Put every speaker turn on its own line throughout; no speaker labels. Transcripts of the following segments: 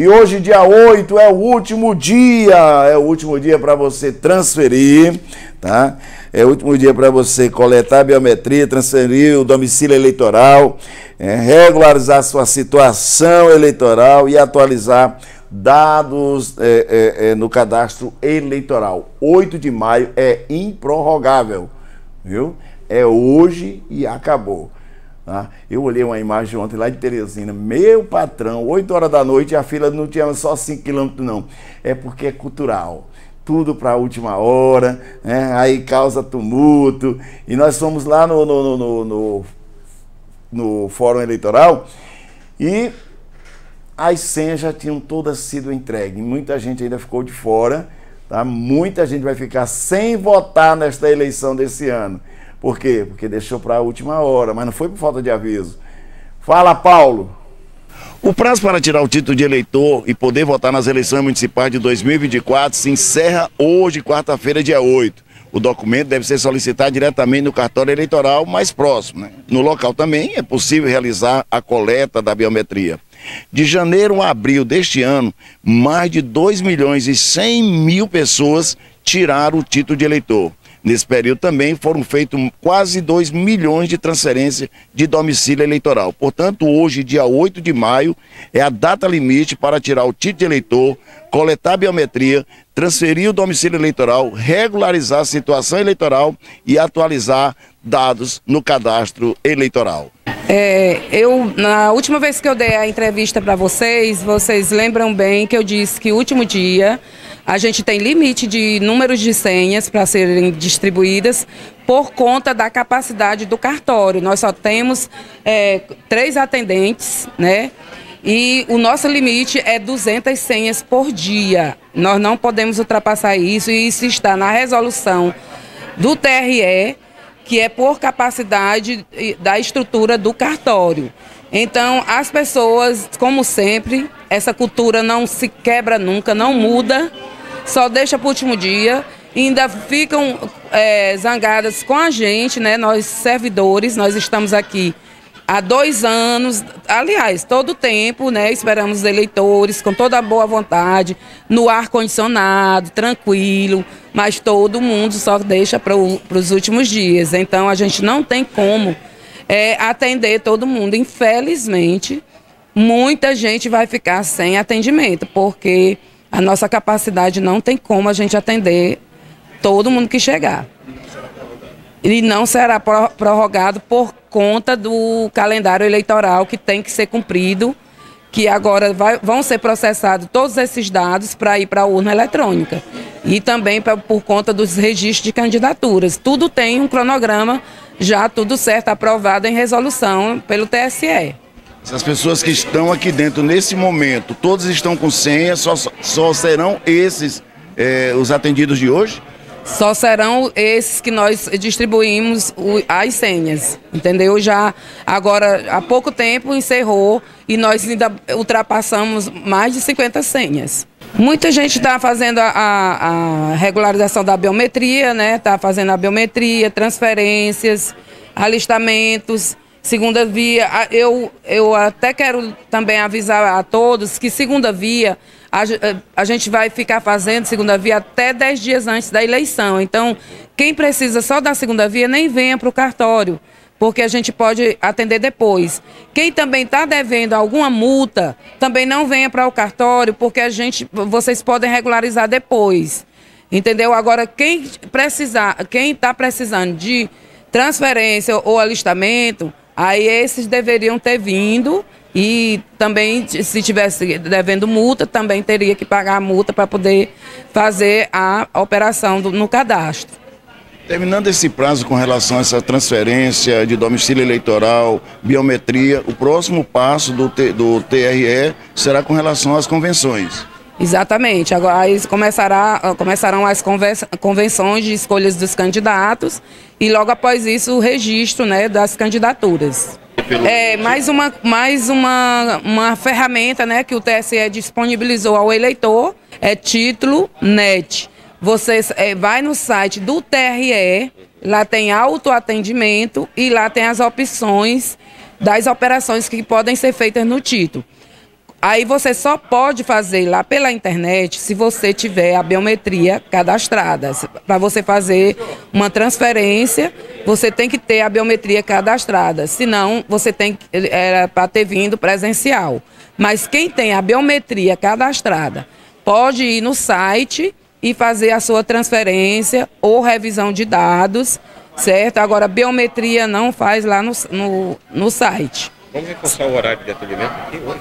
E hoje, dia 8, é o último dia, é o último dia para você transferir, tá? É o último dia para você coletar a biometria, transferir o domicílio eleitoral, é, regularizar sua situação eleitoral e atualizar dados é, é, é no cadastro eleitoral. 8 de maio é improrrogável, viu? É hoje e acabou. Tá? Eu olhei uma imagem ontem lá de Teresina, meu patrão, 8 horas da noite, a fila não tinha só 5 quilômetros, não. É porque é cultural. Tudo para a última hora, né? aí causa tumulto. E nós fomos lá no, no, no, no, no Fórum Eleitoral e as senhas já tinham todas sido entregues. Muita gente ainda ficou de fora. Tá? Muita gente vai ficar sem votar nesta eleição desse ano. Por quê? Porque deixou para a última hora, mas não foi por falta de aviso. Fala, Paulo.
O prazo para tirar o título de eleitor e poder votar nas eleições municipais de 2024 se encerra hoje, quarta-feira, dia 8. O documento deve ser solicitado diretamente no cartório eleitoral mais próximo. Né? No local também é possível realizar a coleta da biometria. De janeiro a abril deste ano, mais de 2 milhões e 100 mil pessoas tiraram o título de eleitor. Nesse período também foram feitos quase 2 milhões de transferências de domicílio eleitoral. Portanto, hoje, dia 8 de maio, é a data limite para tirar o título de eleitor, coletar biometria, transferir o domicílio eleitoral, regularizar a situação eleitoral e atualizar dados no cadastro eleitoral.
É, eu, na última vez que eu dei a entrevista para vocês, vocês lembram bem que eu disse que último dia a gente tem limite de números de senhas para serem distribuídas por conta da capacidade do cartório. Nós só temos é, três atendentes, né? E o nosso limite é 200 senhas por dia. Nós não podemos ultrapassar isso e isso está na resolução do TRE, que é por capacidade da estrutura do cartório. Então, as pessoas, como sempre, essa cultura não se quebra nunca, não muda só deixa para o último dia. Ainda ficam é, zangadas com a gente, né? Nós servidores, nós estamos aqui há dois anos, aliás, todo o tempo, né? Esperamos os eleitores com toda a boa vontade, no ar condicionado, tranquilo, mas todo mundo só deixa para os últimos dias. Então a gente não tem como é, atender todo mundo. Infelizmente, muita gente vai ficar sem atendimento, porque a nossa capacidade não tem como a gente atender todo mundo que chegar. E não será prorrogado por conta do calendário eleitoral que tem que ser cumprido, que agora vai, vão ser processados todos esses dados para ir para a urna eletrônica. E também pra, por conta dos registros de candidaturas. Tudo tem um cronograma já tudo certo, aprovado em resolução pelo TSE.
As pessoas que estão aqui dentro nesse momento, todos estão com senha, só, só serão esses é, os atendidos de hoje?
Só serão esses que nós distribuímos as senhas, entendeu? Já agora, há pouco tempo encerrou e nós ainda ultrapassamos mais de 50 senhas. Muita gente está fazendo a, a, regularização da biometria, né? Está fazendo a biometria, transferências, alistamentos. Segunda via, eu, eu até quero também avisar a todos que segunda via a, a, gente vai ficar fazendo segunda via até 10 dias antes da eleição. Então, quem precisa só da segunda via nem venha para o cartório, porque a gente pode atender depois. Quem também está devendo alguma multa, também não venha para o cartório, porque a gente, vocês podem regularizar depois. Entendeu? Agora, quem precisar, quem está precisando de transferência ou alistamento, Aí esses deveriam ter vindo e também, se tivesse devendo multa, também teria que pagar a multa para poder fazer a operação do, no cadastro.
Terminando esse prazo com relação a essa transferência de domicílio eleitoral, biometria, o próximo passo do, do TRE será com relação às convenções.
Exatamente. Agora começará, começarão as convenções de escolhas dos candidatos e logo após isso o registro né, das candidaturas. É mais uma, mais uma, uma ferramenta né, que o TSE disponibilizou ao eleitor, é título NET. Você é, vai no site do TRE, lá tem autoatendimento e lá tem as opções das operações que podem ser feitas no título Aí você só pode fazer lá pela internet se você tiver a biometria cadastrada. Para você fazer uma transferência, você tem que ter a biometria cadastrada. Senão, você tem era para ter vindo presencial. Mas quem tem a biometria cadastrada pode ir no site e fazer a sua transferência ou revisão de dados, certo? Agora, biometria não faz lá no, no, no site.
Vamos reforçar o horário de atendimento aqui hoje?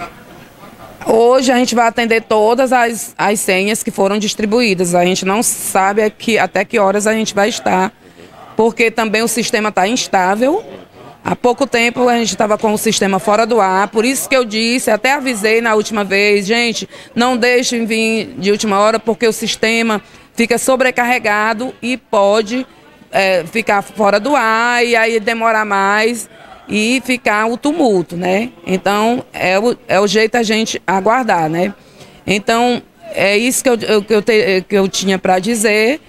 Hoje a gente vai atender todas as, as senhas que foram distribuídas. A gente não sabe aqui, até que horas a gente vai estar, porque também o sistema está instável. Há pouco tempo a gente estava com o sistema fora do ar, por isso que eu disse, até avisei na última vez, gente, não deixem vir de última hora, porque o sistema fica sobrecarregado e pode é, ficar fora do ar e aí demorar mais e ficar o tumulto, né? Então, é o, é o jeito a gente aguardar, né? Então, é isso que eu, que eu, te, que eu tinha para dizer.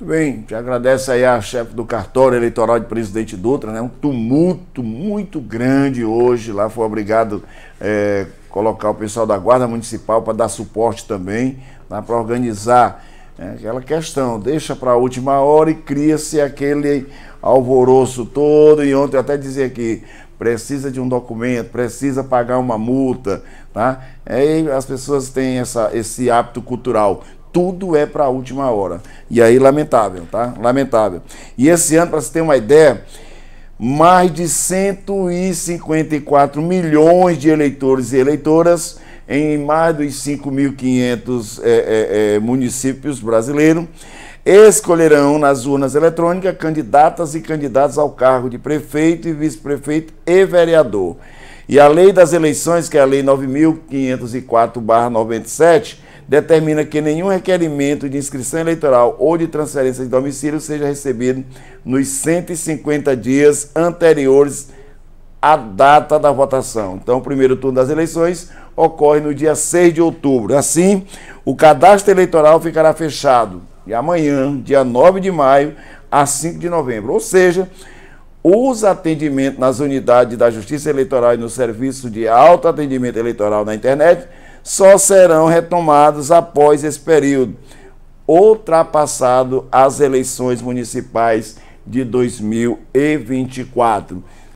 Muito bem, te agradeço aí a chefe do cartório eleitoral de Presidente Dutra, né? Um tumulto muito grande hoje, lá foi obrigado é, colocar o pessoal da Guarda Municipal para dar suporte também, né? para organizar é, aquela questão, deixa para a última hora e cria-se aquele alvoroço todo, e ontem eu até dizia que precisa de um documento, precisa pagar uma multa, tá? Aí as pessoas têm essa, esse hábito cultural. Tudo é para a última hora. E aí, lamentável, tá? Lamentável. E esse ano, para você ter uma ideia, mais de 154 milhões de eleitores e eleitoras em mais dos 5.500 é, é, é, municípios brasileiros escolherão nas urnas eletrônicas candidatas e candidatos ao cargo de prefeito e vice-prefeito e vereador. E a lei das eleições, que é a lei 9504/97, determina que nenhum requerimento de inscrição eleitoral ou de transferência de domicílio seja recebido nos 150 dias anteriores à data da votação. Então, o primeiro turno das eleições ocorre no dia 6 de outubro. Assim, o cadastro eleitoral ficará fechado de amanhã, dia 9 de maio, a 5 de novembro. Ou seja, os atendimentos nas unidades da Justiça Eleitoral e no serviço de autoatendimento eleitoral na internet só serão retomados após esse período, ultrapassado as eleições municipais de 2024.